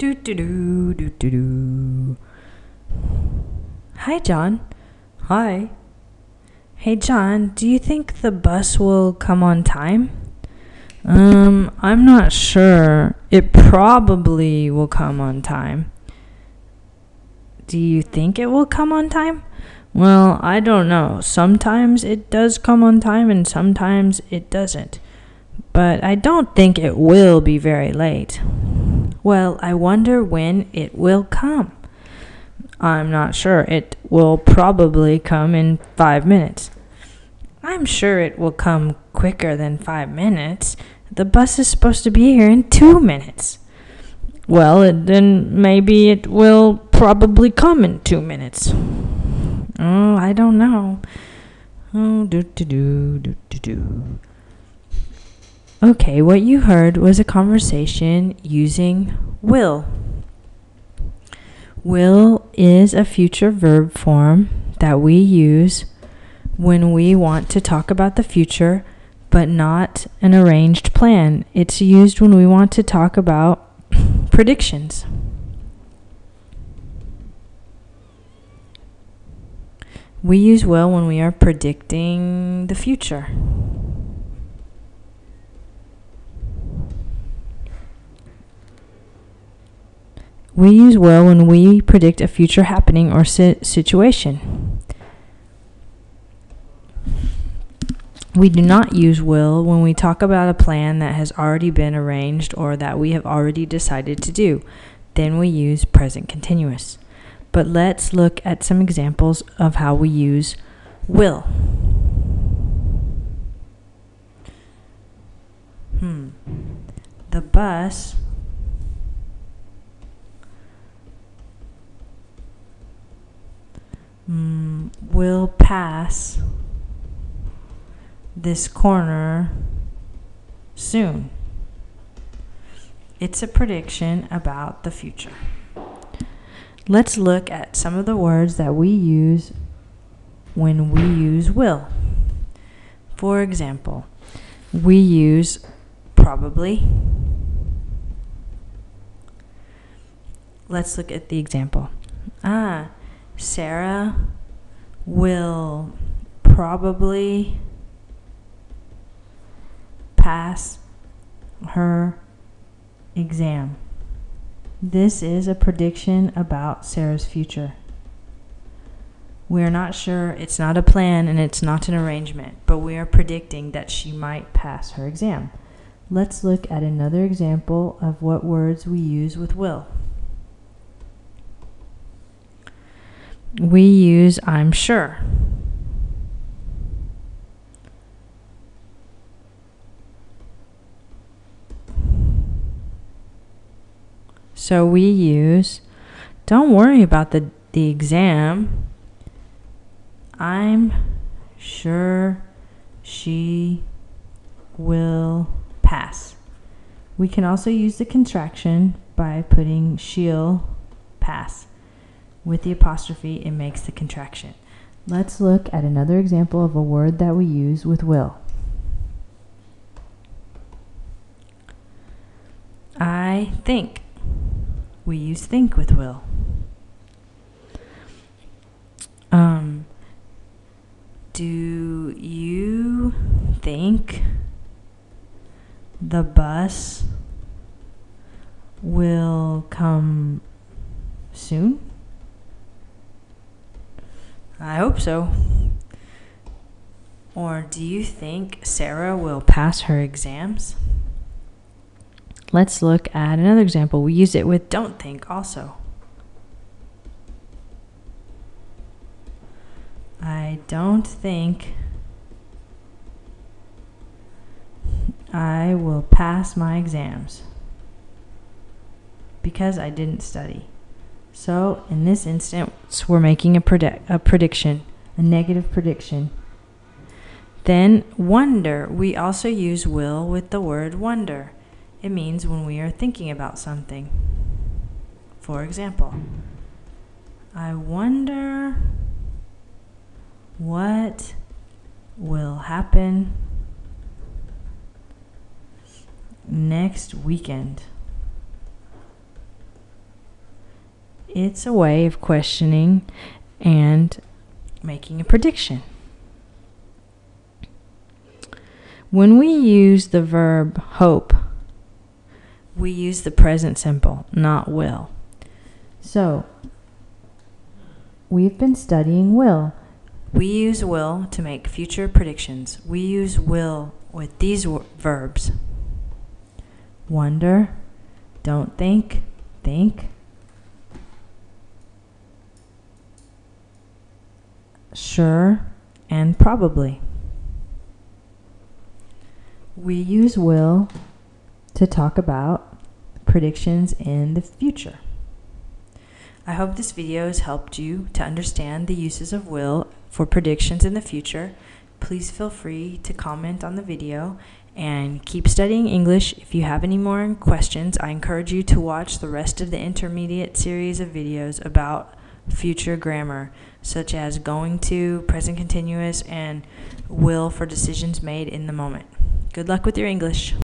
Do do do do do do. Hi, John. Hi. Hey, John, do you think the bus will come on time? Um, I'm not sure. It probably will come on time. Do you think it will come on time? Well, I don't know. Sometimes it does come on time and sometimes it doesn't. But I don't think it will be very late. Well, I wonder when it will come. I'm not sure. It will probably come in five minutes. I'm sure it will come quicker than five minutes. The bus is supposed to be here in two minutes. Well, it, then maybe it will probably come in two minutes. Oh, I don't know. Oh, do do do do do. Okay, what you heard was a conversation using will. Will is a future verb form that we use when we want to talk about the future but not an arranged plan. It's used when we want to talk about predictions. We use will when we are predicting the future. We use will when we predict a future happening or si- situation. We do not use will when we talk about a plan that has already been arranged or that we have already decided to do. Then we use present continuous. But let's look at some examples of how we use will. Hmm. The bus mm, will pass this corner soon. It's a prediction about the future. Let's look at some of the words that we use when we use will. For example, we use probably. Let's look at the example. Ah, Sarah will probably pass her exam. This is a prediction about Sarah's future. We are not sure, it's not a plan, and it's not an arrangement, but we are predicting that she might pass her exam. Let's look at another example of what words we use with will. We use I'm sure. So we use, don't worry about the, the exam. I'm sure she will pass. We can also use the contraction by putting she'll pass. With the apostrophe, it makes the contraction. Let's look at another example of a word that we use with will. I think. We use think with will. Um, do you think the bus will come soon? I hope so. Or do you think Sarah will pass her exams? Let's look at another example. We use it with don't think also. I don't think I will pass my exams because I didn't study. So, in this instance, we're making a, predict, a prediction, a negative prediction. Then, wonder. We also use will with the word wonder. It means when we are thinking about something. For example, I wonder what will happen next weekend. It's a way of questioning and making a prediction. When we use the verb hope, we use the present simple, not will. So, we've been studying will. We use will to make future predictions. We use will with these verbs. Wonder, don't think, think. Sure and probably. We use will to talk about predictions in the future. I hope this video has helped you to understand the uses of will for predictions in the future. Please feel free to comment on the video and keep studying English. If you have any more questions, I encourage you to watch the rest of the intermediate series of videos about future grammar, such as going to, present continuous, and will for decisions made in the moment. Good luck with your English.